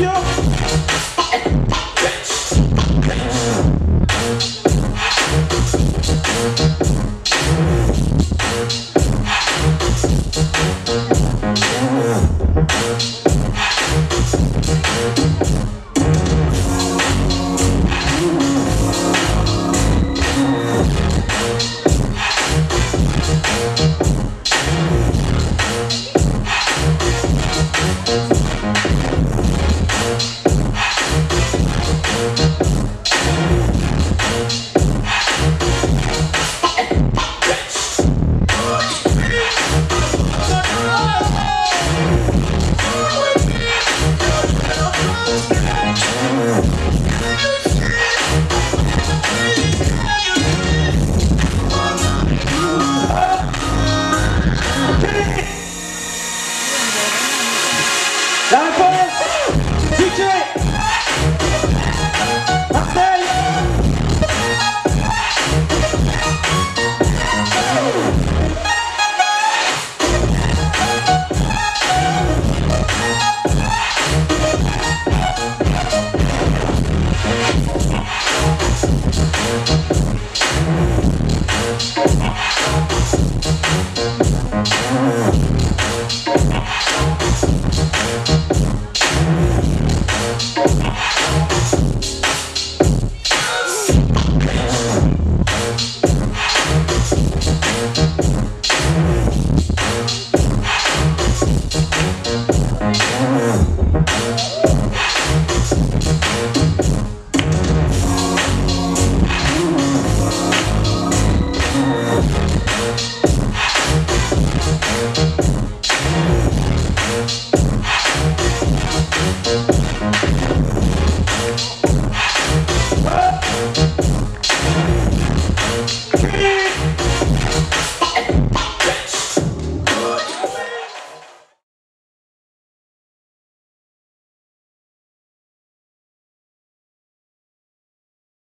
Yo. Situé Marseille Thank